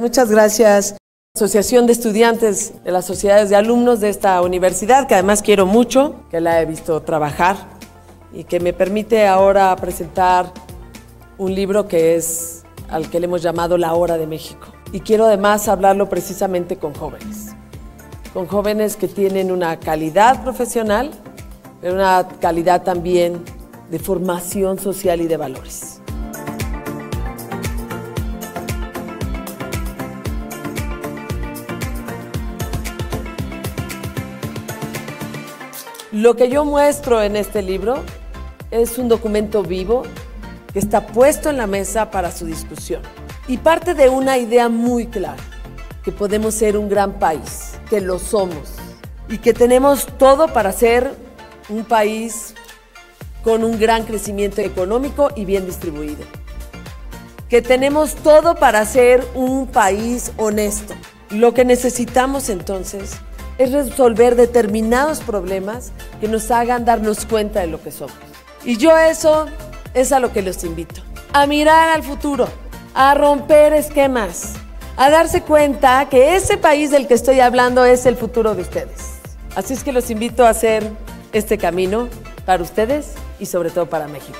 Muchas gracias. Asociación de Estudiantes de las Sociedades de Alumnos de esta universidad, que además quiero mucho, que la he visto trabajar y que me permite ahora presentar un libro que es al que le hemos llamado La Hora de México. Y quiero además hablarlo precisamente con jóvenes, con jóvenes que tienen una calidad profesional, pero una calidad también de formación social y de valores. Lo que yo muestro en este libro es un documento vivo que está puesto en la mesa para su discusión y parte de una idea muy clara, que podemos ser un gran país, que lo somos y que tenemos todo para ser un país con un gran crecimiento económico y bien distribuido. Que tenemos todo para ser un país honesto. Lo que necesitamos entonces es resolver determinados problemas que nos hagan darnos cuenta de lo que somos. Y yo eso es a lo que los invito. A mirar al futuro, a romper esquemas, a darse cuenta que ese país del que estoy hablando es el futuro de ustedes. Así es que los invito a hacer este camino para ustedes y sobre todo para México.